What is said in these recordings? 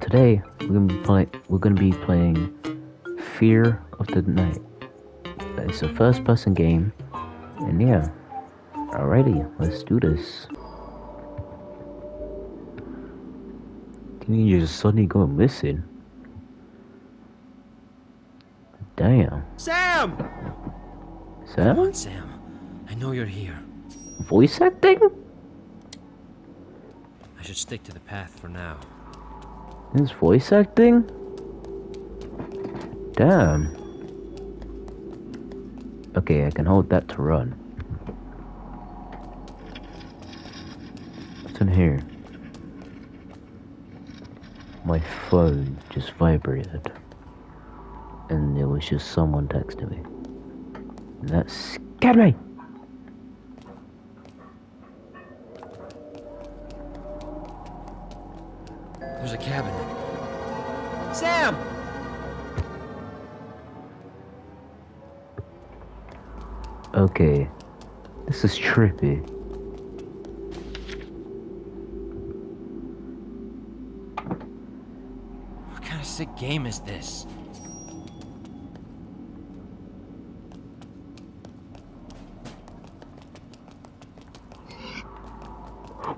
Today we're gonna be playing. We're gonna be playing Fear of the Night. It's a first-person game, and yeah. Alrighty, let's do this. Can you just suddenly go missing? Damn. Sam! Sam? Come on, Sam. I know you're here. Voice acting? I should stick to the path for now. His voice acting? Damn. Okay, I can hold that to run. What's in here? My phone just vibrated. And it was just someone texting me. And that scared me! There's a cabin. Sam! Okay. This is trippy. What kind of sick game is this?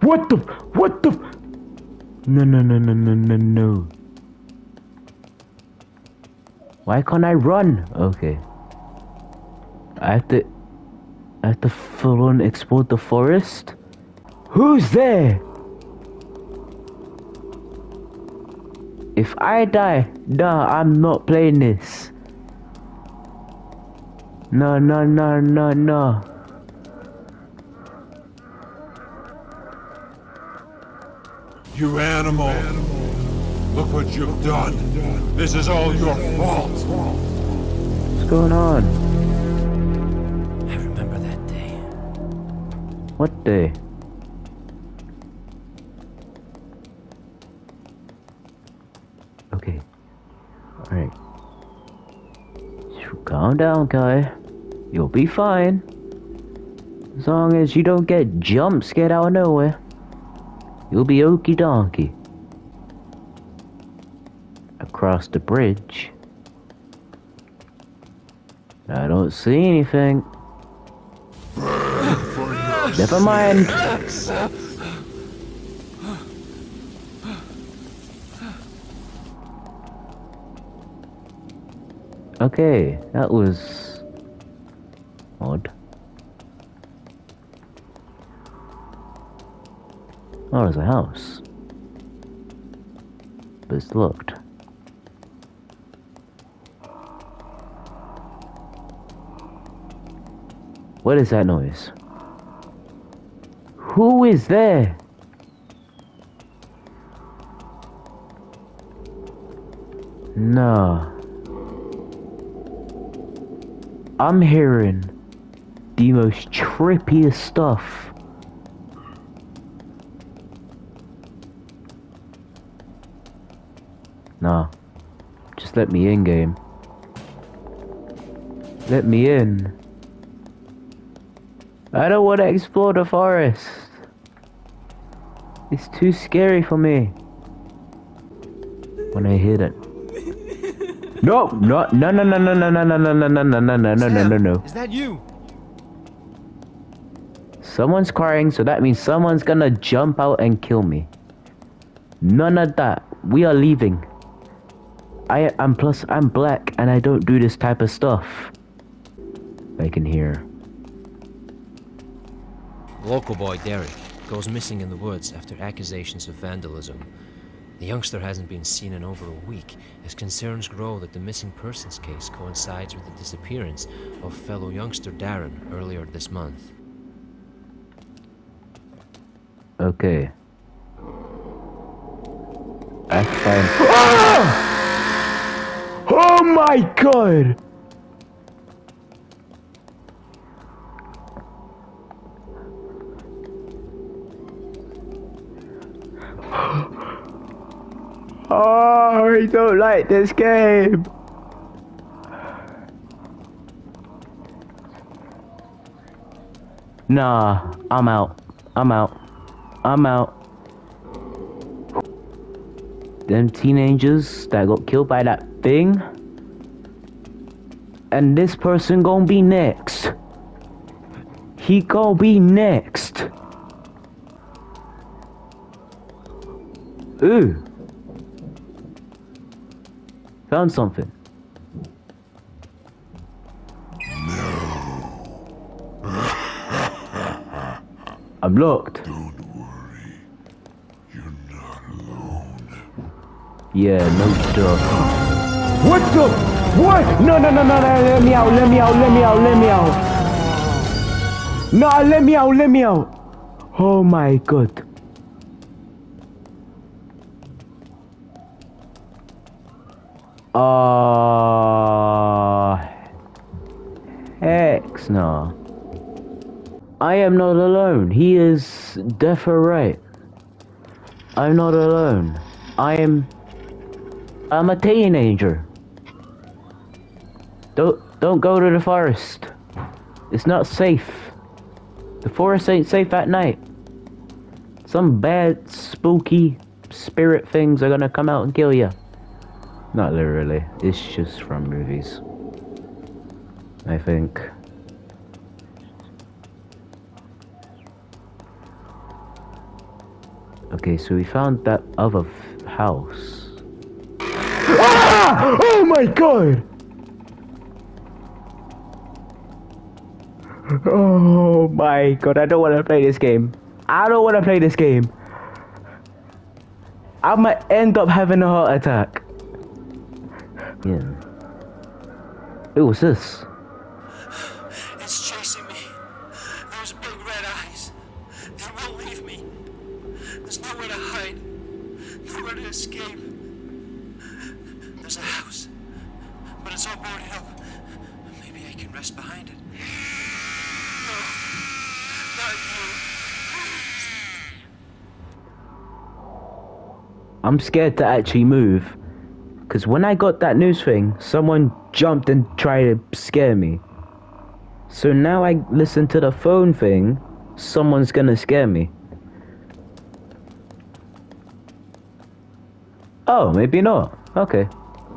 What the? What the? No, no, no, no, no, no, no. Why can't I run? Okay. I have to. I have to full on explore the forest? Who's there? If I die, nah, I'm not playing this. No, no, no, no, no. You animal! Look what you've done! This is all your fault! What's going on? I remember that day. What day? Okay. Alright. So Calm down, guy. You'll be fine. As long as you don't get jump scared out of nowhere. You'll be okie donkey. Across the bridge. I don't see anything. Never mind. Okay, that was odd. Oh, there's a house. But it's locked. What is that noise? Who is there? No. I'm hearing the most trippiest stuff. Nah. Just let me in, game. Let me in. I don't want to explore the forest. It's too scary for me. When I hear that. No, no, no, no, no, no, no, no, no, no, no, no, no, no, no, no, no, no, no. Is that you? Someone's crying, so that means someone's gonna jump out and kill me. None of that. We are leaving. I am plus I'm black and I don't do this type of stuff. I can hear. Local boy Derek goes missing in the woods after accusations of vandalism. The youngster hasn't been seen in over a week as concerns grow that the missing persons case coincides with the disappearance of fellow youngster Darren earlier this month. Okay. I find. My god! Oh, I don't like this game. Nah, I'm out. I'm out. I'm out. Them teenagers that got killed by that thing. And this person gonna be next. He gonna be next. Ooh. Found something. No. I'm locked. Don't worry. You're not alone. Yeah, no duh. What the? What? No, no, no, no, no, let me out, let me out, let me out, let me out. No, let me out, let me out. Oh my god. Uh, hex no. I am not alone. He is deaf or right. I'm not alone. I am. I'm a teenager. Don't don't go to the forest. It's not safe. The forest ain't safe at night. Some bad, spooky spirit things are gonna come out and kill you. Not literally. It's just from movies. I think. Okay, so we found that other house. Ah! Oh my god! Oh my god, I don't want to play this game. I don't want to play this game. I might end up having a heart attack. Yeah. Who was this? It's chasing me. Those big red eyes. They won't leave me. There's nowhere to hide. Nowhere to escape. There's a house. But it's all boarded up. Maybe I can rest behind it. No. Not you. I'm scared to actually move. Because when I got that news thing, someone jumped and tried to scare me. So now I listen to the phone thing, someone's gonna scare me. Oh, maybe not. Okay.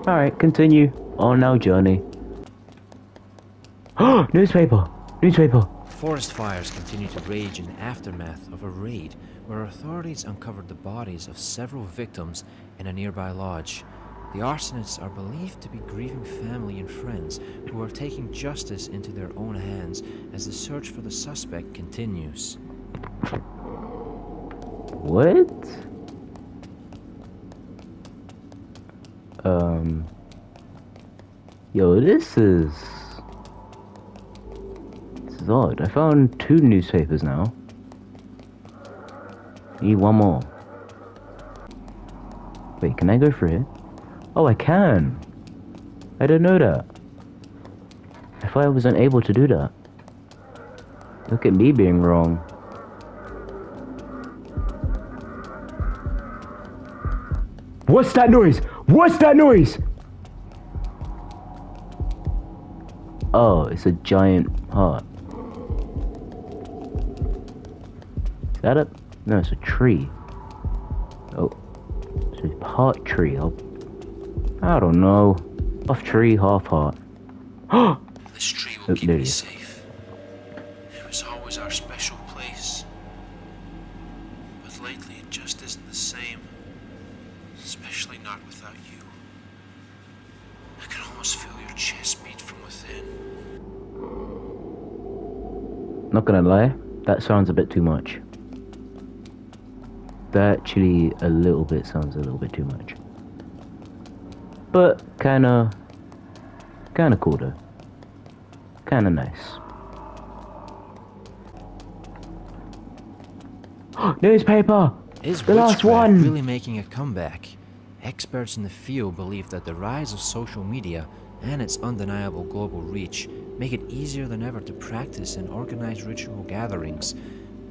Alright, continue on our journey. Newspaper! Newspaper! Forest fires continue to rage in the aftermath of a raid where authorities uncovered the bodies of several victims in a nearby lodge. The arsonists are believed to be grieving family and friends who are taking justice into their own hands as the search for the suspect continues. What? Um. Yo, this is. Is odd. I found two newspapers now. Need one more. Wait, can I go through here? Oh, I can! I didn't know that. I thought I was unable to do that. Look at me being wrong. What's that noise? What's that noise? Oh, it's a giant heart. That a... No, it's a tree. Oh. It's a heart tree. Oh. I don't know. Half tree, half heart. This tree Oh, will keep there me safe. It was always our special place. But lately it just isn't the same. Especially not without you. I can almost feel your chest beat from within. Not gonna lie, that sounds a bit too much. That actually a little bit sounds a little bit too much. But kinda kinda cool though. Kinda nice. Newspaper! Is The last one! really making a comeback? Experts in the field believe that the rise of social media and its undeniable global reach make it easier than ever to practice and organize ritual gatherings.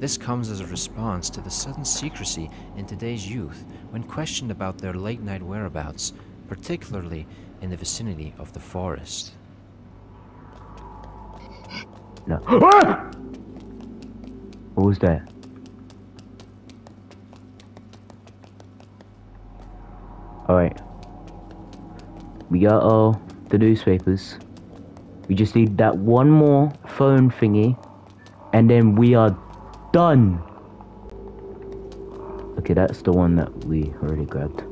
This comes as a response to the sudden secrecy in today's youth when questioned about their late night whereabouts, particularly in the vicinity of the forest. No. Ah! What was that? Alright. We got all the newspapers. We just need that one more phone thingy. And then we are done. Okay, that's the one that we already grabbed.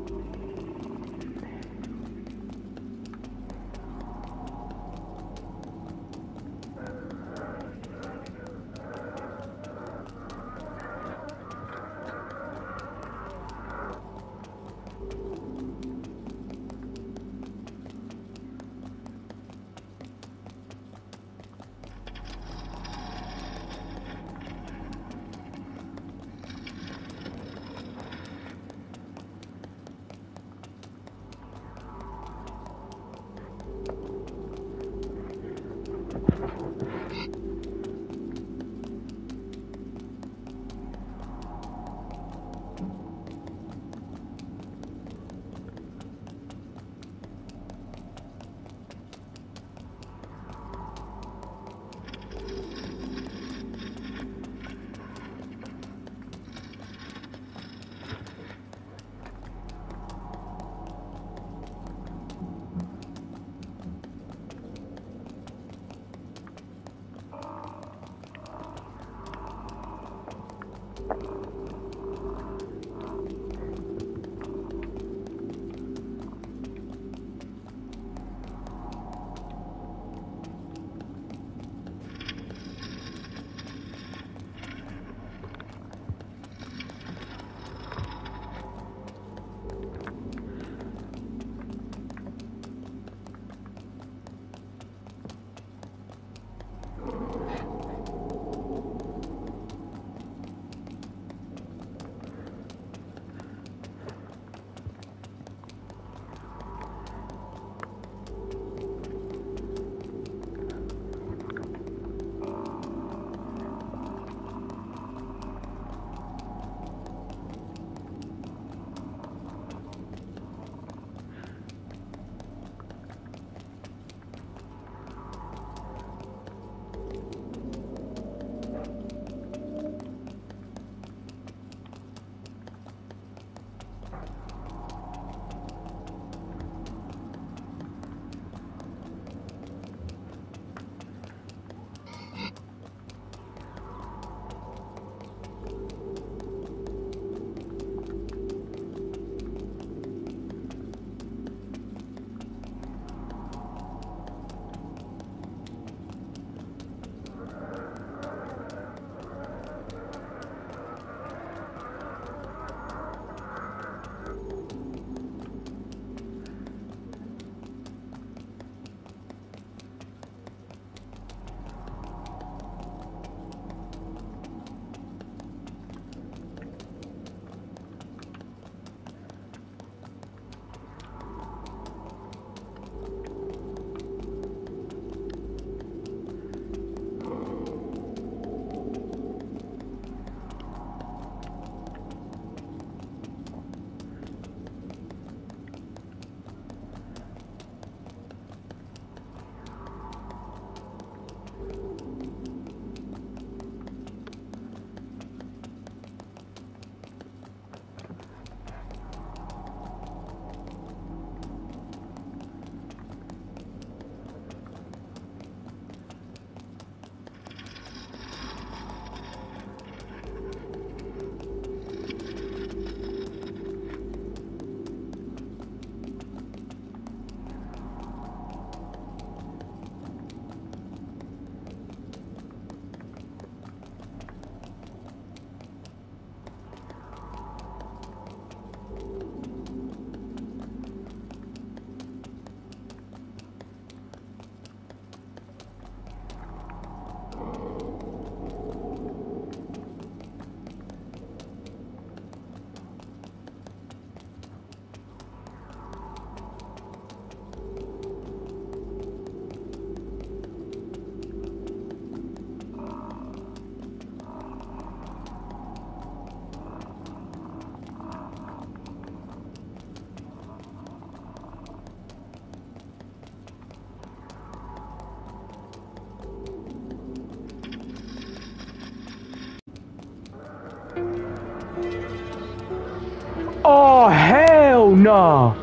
No!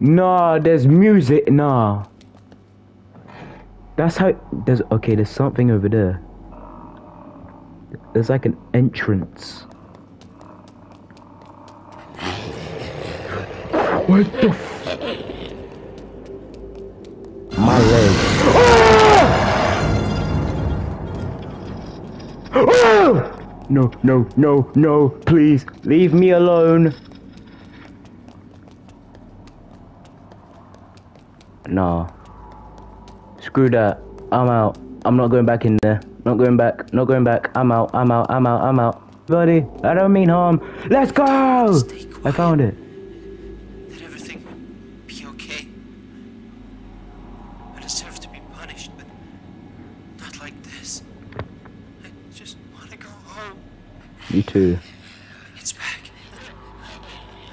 Nah, there's music. Nah. That's how. There's okay. There's something over there. There's like an entrance. What the? F- My leg. Ah! No, no, no, no, please, leave me alone. Nah. Screw that. I'm out. I'm not going back in there. Not going back. Not going back. I'm out. I'm out. I'm out. I'm out. Buddy, I don't mean harm. Let's go! I found it. Let everything be okay. I deserve to be punished, but not like this. I just want to go home. Me too. It's back.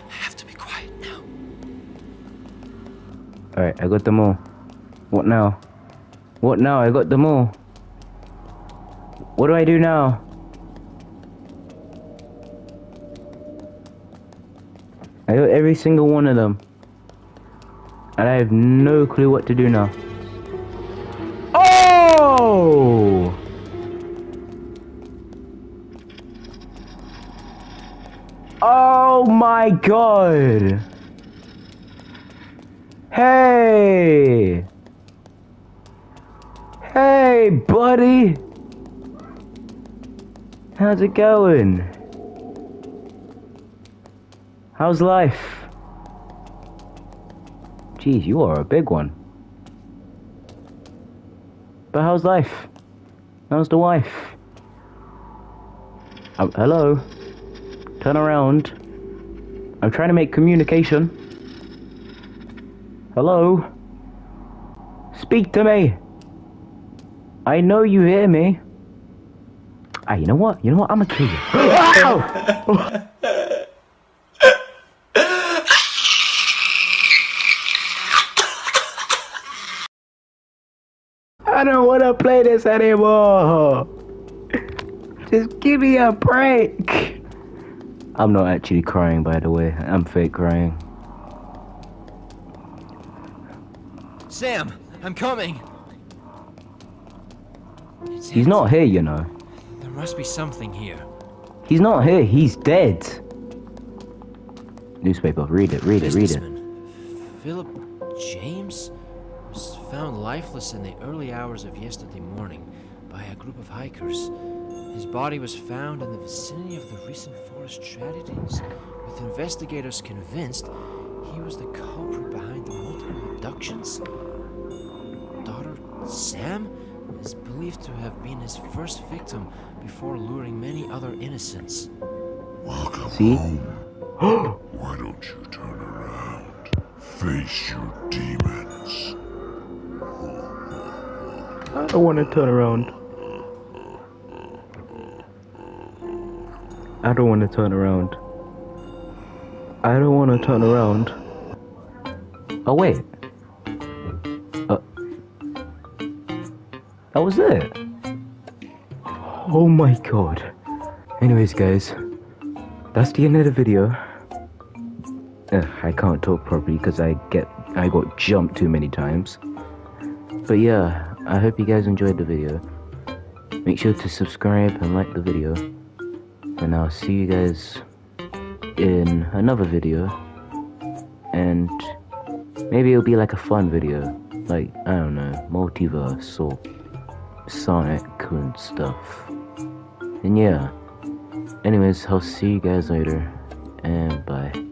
I have to be quiet now. Alright, I got them all. What now? What now? I got them all. What do I do now? I got every single one of them. And I have no clue what to do now. Oh my god! Hey! Hey, buddy! How's it going? How's life? Geez, you are a big one. But how's life? How's the wife? Uh, hello? Turn around. I'm trying to make communication. Hello? Speak to me! I know you hear me. Ah, you know what? You know what? I'm gonna kill you. I don't want to play this anymore. Just give me a break. I'm not actually crying, by the way. I'm fake crying. Sam, I'm coming. It's He's it. not here, you know. There must be something here. He's not here. He's dead. Newspaper. Read it. Read it. Read it. Philip James was found lifeless in the early hours of yesterday morning by a group of hikers. His body was found in the vicinity of the recent forest tragedies, with investigators convinced he was the culprit behind the multiple abductions. Daughter Sam is believed to have been his first victim before luring many other innocents. Welcome See? home. Why don't you turn around? Face your demons. I don't want to turn around. I don't want to turn around. I don't want to turn around. Oh wait. Uh, that was it. Oh my god. Anyways, guys, that's the end of the video. Ugh, I can't talk properly because I get I got jumped too many times. But yeah, I hope you guys enjoyed the video. Make sure to subscribe and like the video. And I'll see you guys in another video. And maybe it'll be like a fun video. Like, I don't know, multiverse or Sonic and stuff. And yeah. Anyways, I'll see you guys later. And bye.